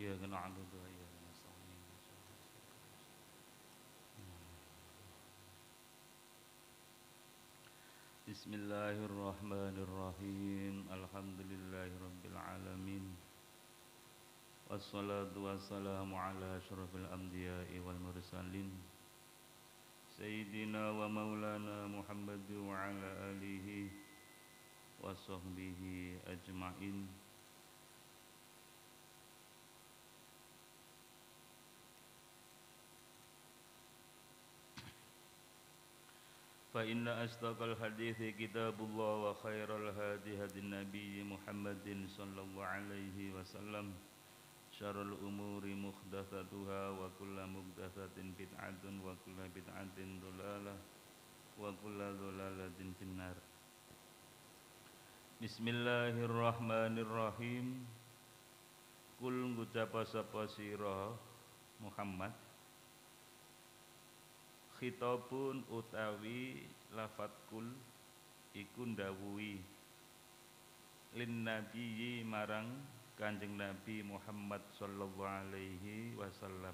إياك نعبد وإياك نستعين بسم الله الرحمن الرحيم الحمد لله رب العالمين والصلاة والسلام على أشرف الأنبياء والمرسلين سيدنا ومولانا محمد وعلى آله وصحبه أجمعين فإن أصدق الحديث كتاب الله وخير الهادي هدي النبي محمد صلى الله عليه وسلم شر الأمور محدثاتها وكل محدثة بدعة وكل بدعة ضلالة وكل ضلالة في النار بسم الله الرحمن الرحيم Kul ngucapa sapa sira Muhammad khitabun utawi lafat kul iku ndawuhi. Lin nabiyyi marang Kanjeng Nabi Muhammad sallallahu alaihi wasallam.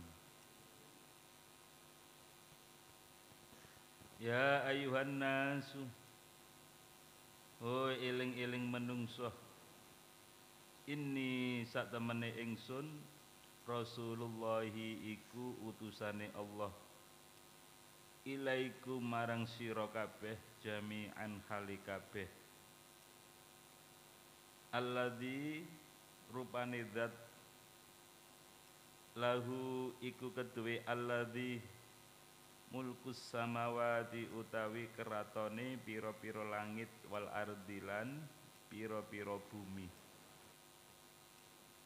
Ya ayuhan nasu Hoi iling-iling menungso. Inni sak temene ingsun Rasulullahi iku utusane Allah ilaiku marang sira kabeh jami'an hali kabeh alladzi rupane zat lahu iku keduwe alladzi mulkus samawati utawi keratone pira-pira langit wal ardilan pira-pira bumi.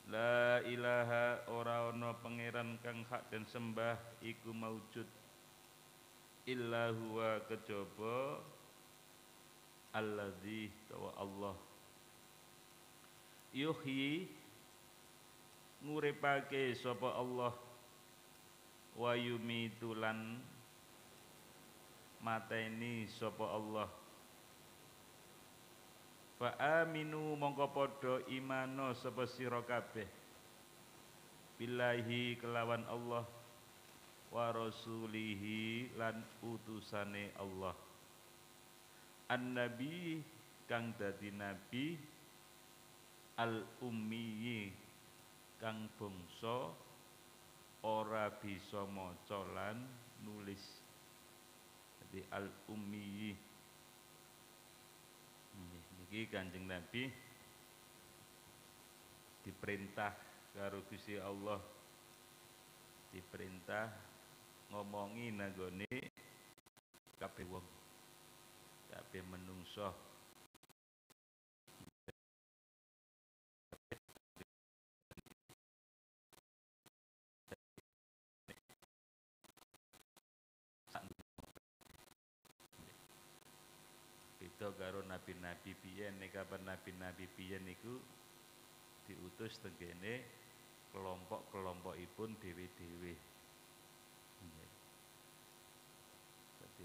La ilaha ora ana pangeran kang hak dan sembah iku maujud illa huwa kejaba alladzi tawa Allah. Yuhyi nguripake sapa Allah. Wa yumitulan mateni sapa Allah. Fa aminu mongko padha imano sapa sira kabeh. Billahi kelawan Allah wa rasulihi lan utusane Allah. An-nabi kang dadi nabi al ummi kang bangsa ora bisa maca lan nulis. Jadi al ummi niki Kanjeng Nabi diperintah karo Gusti Allah. Diperintah ngomongi nanggone kabeh wong kabeh menungso. Beda karo nabi-nabi biyen nek kapan nabi-nabi biyen niku diutus tenggene kelompok-kelompokipun dhewe-dhewe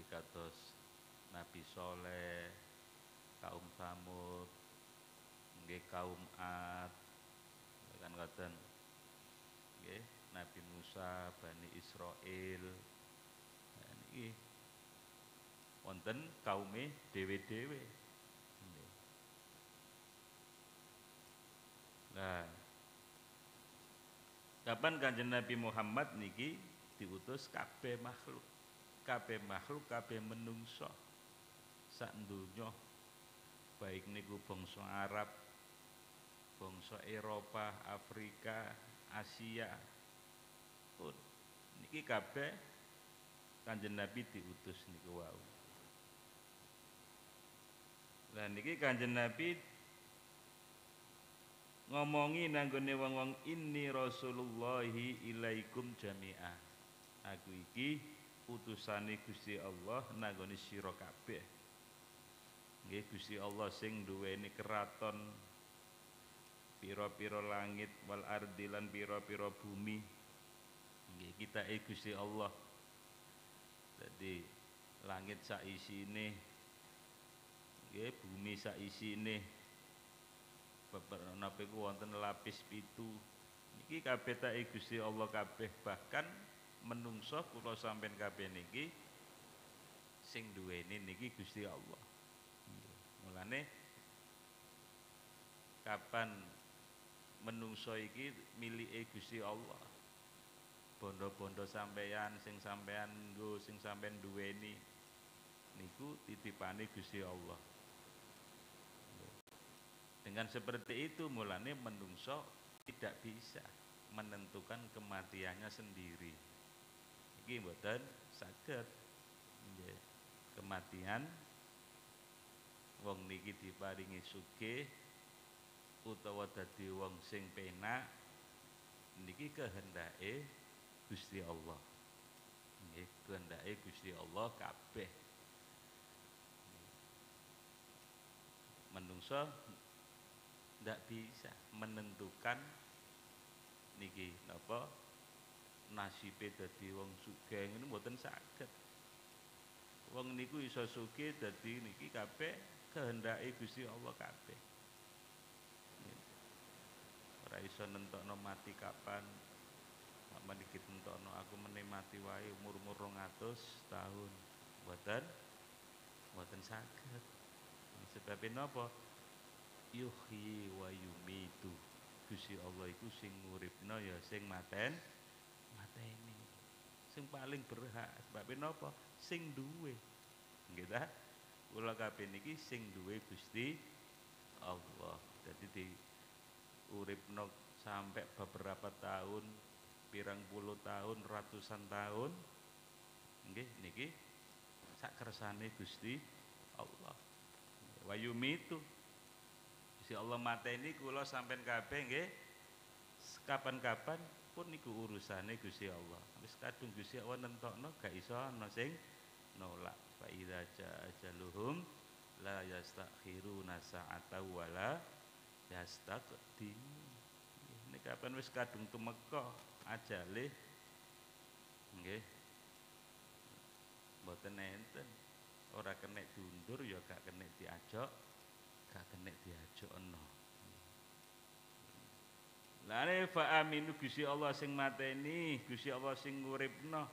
kados Nabi Soleh, kaum Samud, nggih kaum Ad, kan ngoten. Nggih, Nabi Musa, Bani Israel. Nah niki wonten kaume dhewe-dhewe. Nah, kapan kanjeng Nabi Muhammad niki diutus kabeh makhluk kabeh makhluk kabeh menungso. Sak donya baik niku bangsa Arab bangsa Eropa Afrika Asia. Pun niki kabeh kanjeng Nabi diutus niku wau. Lah niki kanjeng Nabi ngomongi nanggone wong-wong inni rasulullahi ilaikum jami'ah. Aku iki utusane Gusti Allah nanggone sira kabeh. Nggih Gusti Allah sing duweni keraton pira-pira langit wal ardi lan pira-pira bumi. Nggih kita e Gusti Allah. Jadi langit sak isine nggih bumi sak isine beberapa ku wonten lapis pitu. Niki kabeh tak Gusti Allah kabeh. Bahkan menungso kula sampean kabeh niki sing duweni niki Gusti Allah. Mulane kapan menungso iki milike Gusti Allah. Bondo-bondo sampeyan sing sampeyan nggo sing sampeyan duweni niku titipane Gusti Allah. Dengan seperti itu mulane menungso tidak bisa menentukan kematiannya sendiri. Iki mboten saged. Kematian wong niki diparingi sugih utawa dadi wong sing penak niki kehendake Gusti Allah. Nggih, kehendake Gusti Allah kabeh. Menungso ndak bisa menentukan niki napa nasibe dadi wong sugih ngene mboten saged. Wong niku iso sugih dadi niki kabeh kehendake Gusti Allah kabeh. Ora iso nentokno mati kapan. Apa dikit nentokno aku menikmati wae umur-umur 200 tahun. Mboten mboten saged. Sebabnya napa? yuhyi wa yumitu Gusti Allah iku sing nguripno ya sing maten sing paling berhak. Sebab napa sing duwe. Nggih ta? Kula kabeh niki sing duwe Gusti Allah. Jadi di uripno sampai beberapa tahun pirang puluh tahun ratusan tahun. Nggih niki sak kersane Gusti Allah. Wa yumitu Gusti Allah mateni kula sampean kabeh nggih. Kapan-kapan pun niku urusane Gusti Allah. Wis kadung Gusti Allah nentokno gak iso ana sing nolak. Fa idza jaa ajaluhum la yastakhiruna sa'ata wala yastaqdim. Ini kapan wis kadung tumeka ajale nggih. Mboten enten. Ora kena diundur ya gak kena diajak gak kena diajakno. Lane fa aminu Gusti Allah sing mateni, Gusti Allah sing nguripno.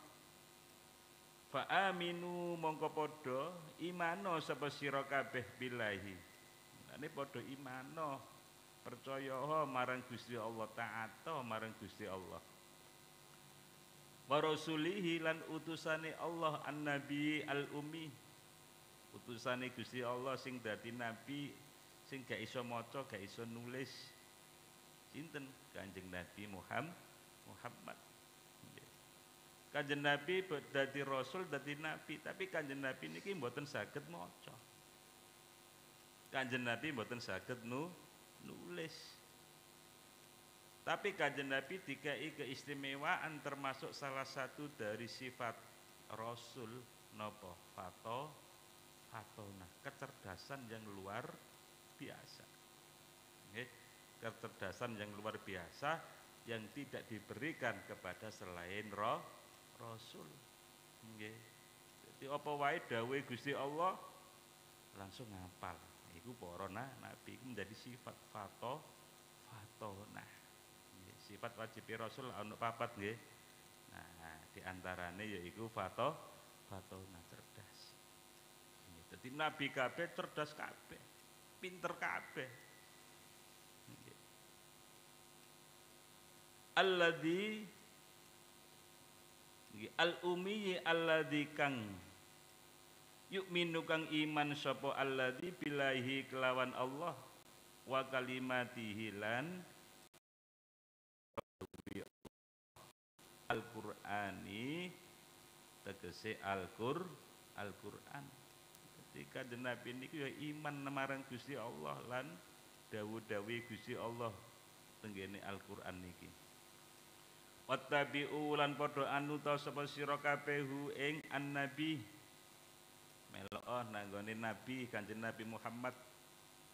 Fa aminu mongko padha imano sapa sira kabeh billahi. Lane padha imano percaya marang Gusti Allah taata marang Gusti Allah. Wa rasulihi lan utusane Allah an-nabi al-ummi. Utusane Gusti Allah sing dadi nabi sing gak iso maca, gak iso nulis. Sinten? Kanjeng Nabi Muhammad. Muhammad. Kanjeng Nabi dadi rasul, dadi nabi, tapi Kanjeng Nabi niki mboten saged maca. Kanjeng Nabi mboten saged nu nulis. Tapi Kanjeng Nabi dikai keistimewaan termasuk salah satu dari sifat rasul nopo fato fatona kecerdasan yang luar biasa. Okay. Kecerdasan yang luar biasa yang tidak diberikan kepada selain roh Rasul. Okay. Jadi apa wae dawe Gusti Allah langsung ngapal. Iku para nah, nabi iku menjadi sifat fato fatona. Okay. Sifat wajib Rasul ana papat nggih. Nah, di antaranya yaitu fato fatona cerdas. Jadi nabi kabeh cerdas kabeh pinter kabeh. Alladzi al-ummi alladzi kang yu'minu kang iman sapa alladzi billahi kelawan Allah wa kalimatihi lan Al-Qur'ani tegese Al-Qur Al-Qur'an. Ketika Nabi ini ya iman marang Gusti Allah lan dawuh-dawuh Gusti Allah tenggene Al-Qur'an niki Wattabi'u lan padha anu ta sapa sira kabehu ing annabi. Meloh nanggone nabi Kanjeng Nabi Muhammad.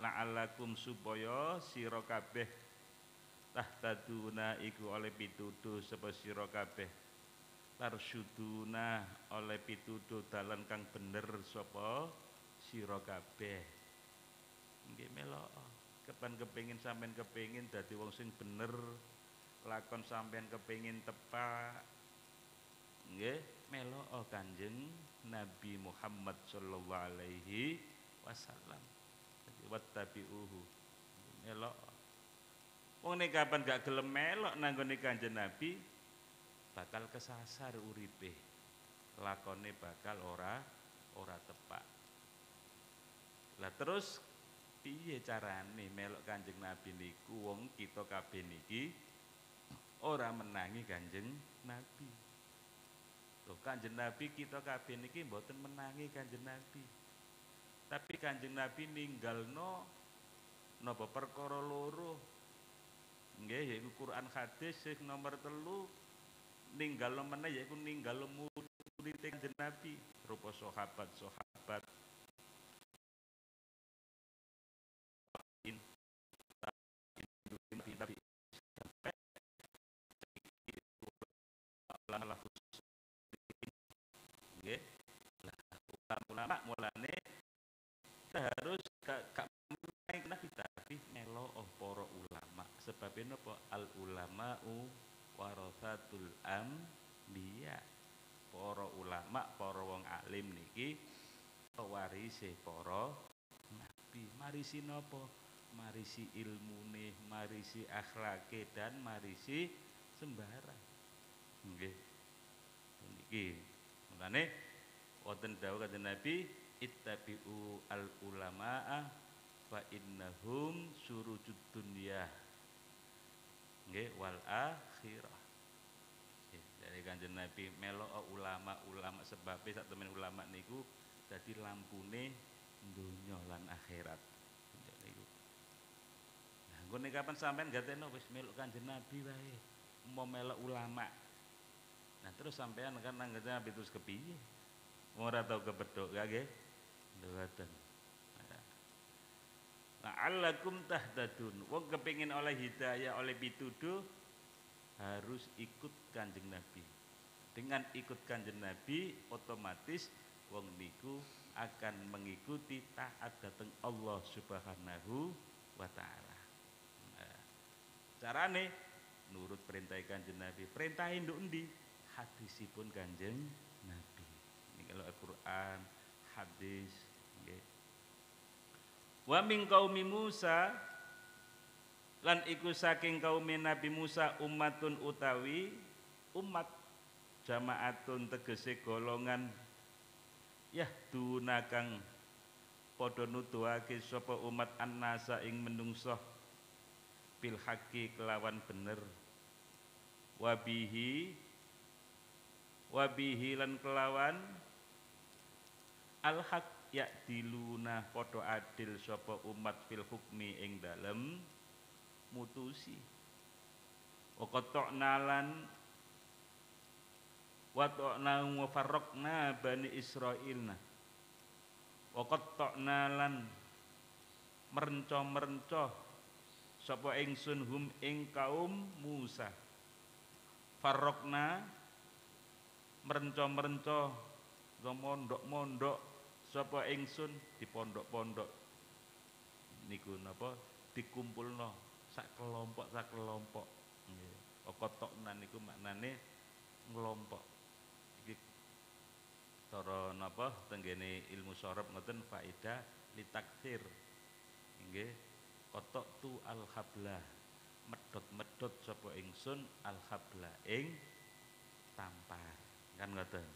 La'allakum supaya sira kabeh tahtaduna iku oleh pituduh sapa sira kabeh. Tarsyuduna oleh pituduh dalan kang bener sapa sira kabeh. Nggih melok kapan kepengin sampean kepengin dadi wong sing bener lakon sampean kepingin tepak nggih melo oh Kanjeng Nabi Muhammad sallallahu alaihi wasallam. Wattabi'uhu. Melok wong nek kapan gak gelem melok nanggone Kanjeng Nabi bakal kesasar uripe. Lakone bakal ora ora tepak. Lah terus piye carane melok Kanjeng Nabi niku? Wong kita kabeh niki ora menangi Kanjeng Nabi. Loh Kanjeng Nabi kita kabeh niki mboten menangi Kanjeng Nabi. Tapi Kanjeng Nabi ninggalno napa perkara loro? Nggih yaiku Quran hadis sing nomor telu ninggal meneh yaiku ninggal murid Kanjeng Nabi. Rupa sahabat-sahabat ulama mulane kita harus gak naik nabi tapi melo oh para ulama. Sebabnya apa al ulama'u warasatul anbiya. Para ulama para wong alim niki pewarise para nabi. Marisi napa? Marisi ilmune marisi akhlake dan marisi sembarang. Nggih. Niki mulane wonten dawuh kanjeng Nabi ittabi'u al ulama'a fa innahum surujud dunya. Nggih wal akhirah. Dari kanjeng Nabi melo ulama-ulama sebabnya sak temen ulama niku dadi lampune dunya lan akhirat. Nah ngene kapan sampean gateno wis melok kanjeng Nabi wae mau melok ulama nah terus sampean kan nang Nabi terus kepiye ora tau kepethuk kage ngoten La'allakum tahtadun. Wong kepingin oleh hidayah, oleh pituduh harus ikut Kanjeng Nabi. Dengan ikut Kanjeng Nabi otomatis wong niku akan mengikuti taat datang Allah Subhanahu wa taala. Nah, carane nurut perintah Kanjeng Nabi. Perintah nduk endi? Hadisipun Kanjeng Nabi kalau Al-Qur'an, hadis. Wa min qaumi Musa lan iku saking kaum Nabi Musa umatun utawi umat jamaatun tegese golongan ya dunakang padha nuduhake sapa umat annasa ing menungso bil kelawan bener wabihi wabihi lan kelawan. Al ya diluna podo adil sapa umat fil hukmi ing dalem. Mutusi. Nalan wa ta'na wa farraqna bani israilna wa nalan merenco-merenco sapa ingsun hum ing kaum Musa. Farraqna merenco-merenco mondok-mondok sapa ingsun di pondok-pondok niku napa? Dikumpulno sak kelompok sak kelompok. Nggih. Okotokna niku maknane ngelompok. Iki cara napa? Tenggene ilmu sorab ngoten faedah litakfir nggih. Kotok tu al hablah medot-medot sapa ingsun al hablah ing kan ngoten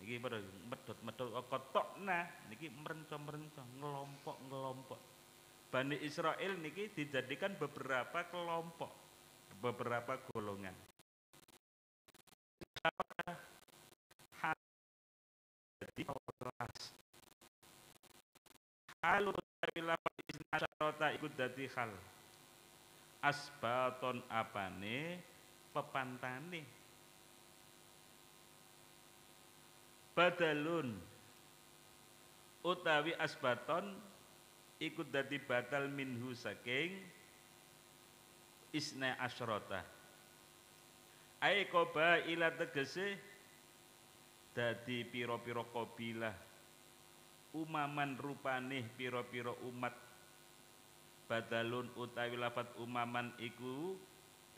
niki pada medot-medot kotokna niki merenco-merenco ngelompok-ngelompok Bani Israel niki dijadikan beberapa kelompok beberapa golongan jadi kelas halu syarota ikut dadi hal asbaton apane pepantane badalun. Utawi asbaton ikut dadi batal minhu saking isna asyrota ai koba ila tegese dadi piro-piro kobilah umaman rupane piro-piro umat. Badalun utawi lafat umaman iku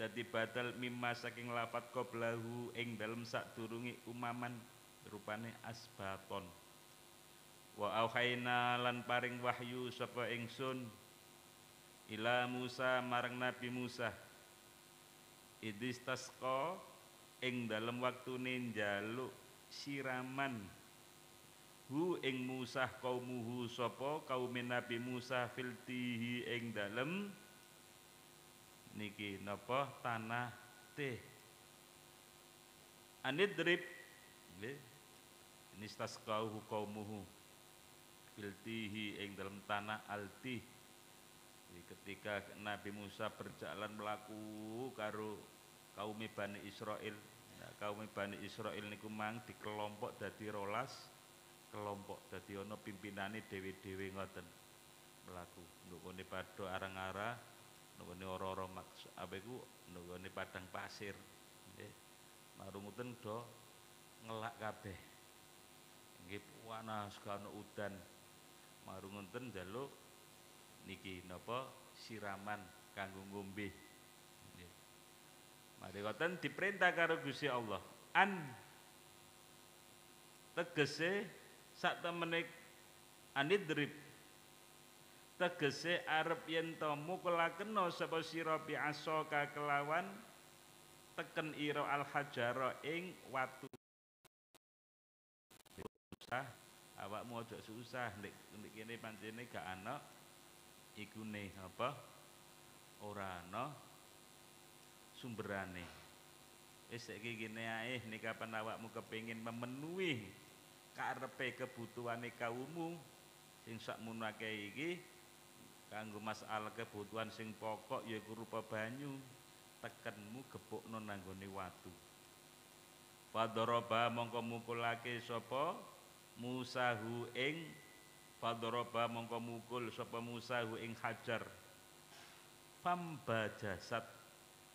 dadi badal mimma saking lafat qablahu ing dalem sadurunge umaman rupane asbaton. Wa auhayna lan paring wahyu sapa ingsun ila Musa marang Nabi Musa. Idistasqa ing dalem waktune njaluk siraman. Hu ing Musa kaumuhu sapa kaum Nabi Musa filtihi ing dalem. Niki napa? Tanah teh. Anidrib. Nggih nistasqahu qaumuhu filtihi ing dalam tanah alti ketika Nabi Musa berjalan melaku karo kaum Bani Israel nah, kaum Bani Israel niku mang dikelompok dadi rolas kelompok dadi ana pimpinane dewi-dewi ngoten mlaku. Nukune padha arang-ara nukune ora-ora maksud apa iku? Nukune padang pasir. Nggih. Marungoten do ngelak kabeh nggih kana udan. Marungoten njaluk niki napa? Siraman kanggo ngombe. Mari ngoten diperintah karo Gusti Allah. An tegese sak temenik anidrib tegese arep yen to mukulakena sapa sira bi asaka kelawan teken ira al hajara ing watu susah awakmu aja susah nek nek kene pancene gak ana ikune apa? Ora ana sumberane. Wis saiki kene ae nek kapan awakmu kepengin memenuhi karepe kebutuhane kaummu sing sakmono akeh iki kanggo masalah kebutuhan sing pokok yaiku rupa banyu tekenmu gepukno nanggone watu. Padoroba mongko mukulake sapa Musahu ing Padoroba mongko mukul sapa Musahu ing hajar. Pambajasat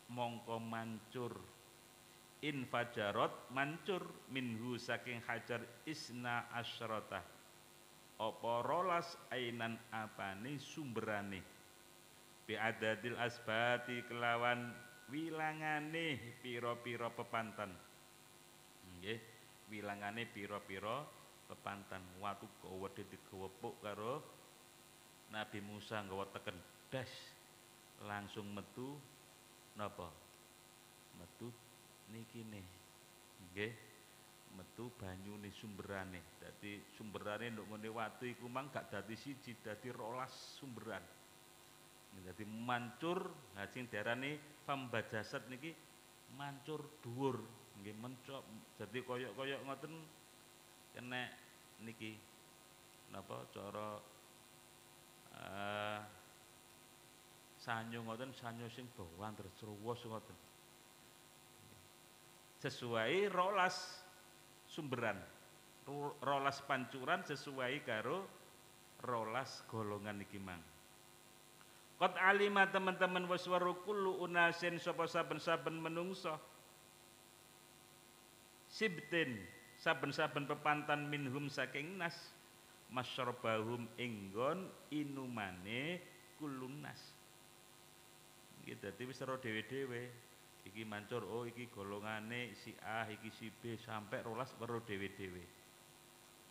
mongko mancur. Infajarot mancur. Minhu saking hajar isna asyrata apa rolas ainan apane sumberane? Biadadil asbati kelawan wilangane piro-piro pepantan. Nggih wilangane piro-piro pepantan watu gawa digewepuk karo Nabi Musa nggawa teken das langsung metu napa? Metu niki nih nggih. Metu banyune sumberane. Dadi sumberane nduk ngene watu iku mang gak dadi siji dadi rolas sumberan. Dadi mancur nah sing diarani pambajasat niki mancur dhuwur. Nggih mencok dadi koyok-koyok ngoten kena niki. Napa cara uh, sanyo ngoten sanyo sing bawang terus ngoten. Sesuai rolas sumberan rolas pancuran sesuai karo rolas golongan iki mang. Kot alima teman-teman waswaru kullu unasin sapa saben-saben menungso sibtin saben-saben pepantan minhum saking nas masyarbahum inggon inumane kulunas gitu dadi wis dhewe-dhewe. Iki mancur oh iki golongane si A iki si B sampai rolas baru dewe-dewe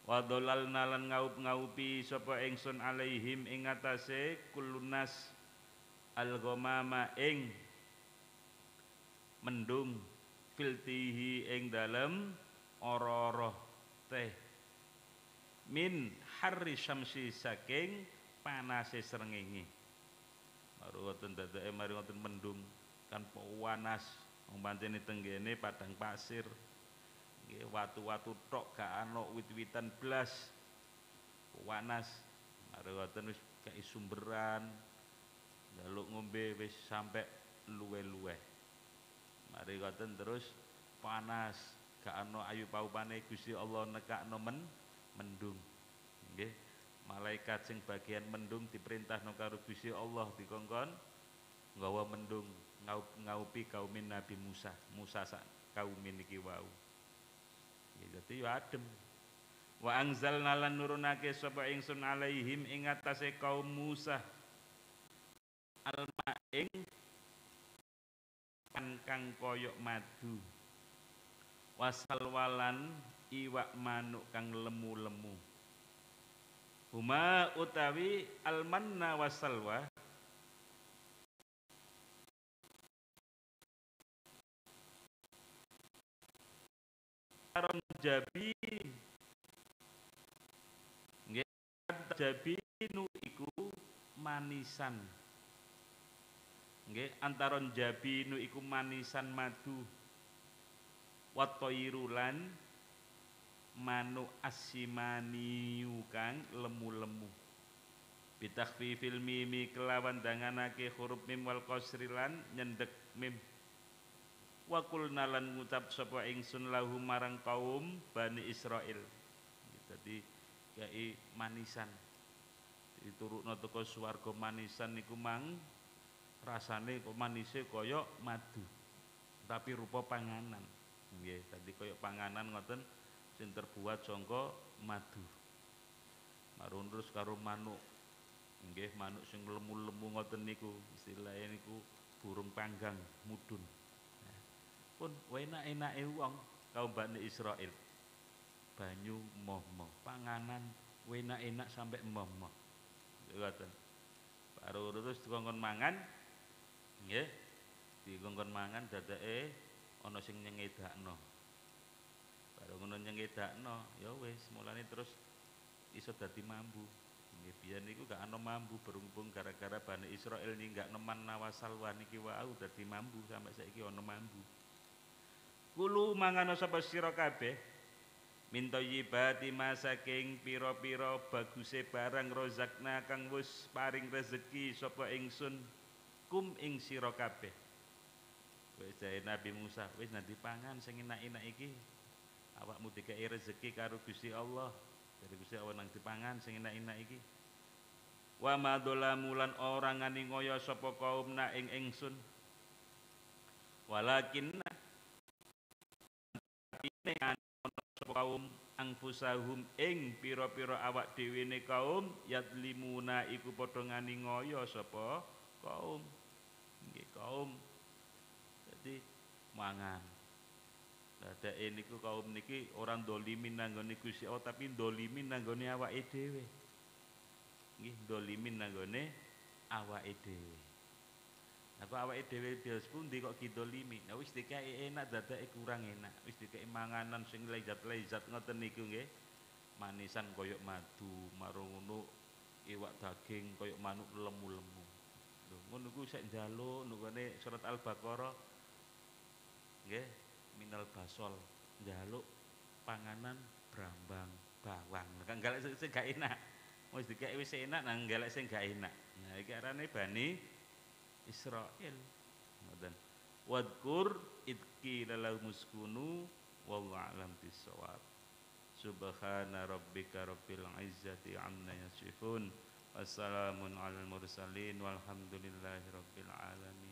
wa nalan ngaup-ngaupi sapa ingsun alaihim ing atase kulunas al-ghamama ing mendung filtihi ing dalem ora-ora teh. Min harri syamsi saking panase srengenge. Baru ngoten dadake mari ngoten mendung. Kan panas pancene tenggene padang pasir. Nggih watu-watu tok gak ana wit-witan blas. Panas are ngoten wis kei sumberan njaluk ngombe wis sampe luwe-luwe. Mari ngoten terus panas gak ana ayu paupane Gusti Allah nekakno men mendung. Nggih. Malaikat sing bagian mendung diperintahno karo Gusti Allah dikongkon nggawa mendung ngaup ngaupi kaumin Nabi Musa. Musa sak kaumin iki wau. Ya dadi yo adem. Wa anzalna lan nurunake sapa ingsun alaihim ing atase kaum Musa. Alma ing kang koyok madu wasalwalan iwak manuk kang lemu-lemu. Huma utawi almanna wasalwa. Taron jabi. Nggih jabi nu iku manisan. Nggih antaron jabi nu iku manisan madu watoirulan manu asimaniu kang lemu-lemu. Bitakhfifil mimi kelawan danganake huruf mim wal qasrilan nyendek mim. Wa qulna lan ngucap sapa ingsun lahu marang kaum Bani Israil. Dadi kai manisan. Diturukno teko swarga manisan niku mang rasane kok manise kaya madu tapi rupa panganan nggih tadi kaya panganan ngoten sing terbuat saka madu marun terus karo manuk nggih manuk sing lemu-lemu ngoten niku istilahnya niku burung panggang mudun pun enak-enake wong kaum Bani Israel. Banyu moh-moh, panganan enak-enak sampai moh-moh. Ngoten. Baru terus dikongkon mangan nggih. Dikongkon mangan dadake ana sing nyengedakno. Baru ngono nyengedakno, ya wis mulane terus iso dadi mambu. Nggih biyen niku gak ana mambu berhubung gara-gara Bani Israel gak neman nawasalwa niki wau dadi mambu sampai saiki ana mambu. Kulu mangano sapa sira kabeh minta yibati masaking pira-pira baguse barang rozakna kang wis paring rezeki sapa ingsun kum ing sira kabeh. Wis jae Nabi Musa, wis nanti pangan sing enak-enak iki. Awakmu dikai rezeki karo Gusti Allah. Dari Gusti Allah nang dipangan sing enak-enak iki. Wa madolamu lan ora ngani ngoyo sapa kaum na ing ingsun. Walakin kaum angfusahum ing pira-pira awak dhewe ne kaum yadlimuna iku padha ngani ngoyo sapa kaum nggih kaum jadi mangan Dadake niku kaum niki orang dolimin nanggone Gusti Allah tapi dolimin nanggone awake dhewe. Nggih dolimin nanggone awake dhewe. Nah kok awake dhewe bios pundi kok kidolimi. Nah wis dikai enak dadake kurang enak. Wis dikai manganan sing lezat-lezat ngoten niku nggih. Manisan koyok madu, marung ngono iwak daging koyok manuk lemu-lemu. Lho ngono ku sik njaluk nukane surat Al-Baqarah. Nggih, minal basol njaluk panganan brambang bawang. Kan galak sing gak enak. Wis dikai wis enak nang galak sing gak enak. Nah iki arane bani Israel ngoten wadkur idki lalau muskunu wallahu alam bisawab subhana rabbika rabbil izzati amma yasifun wassalamun alal mursalin walhamdulillahi rabbil alamin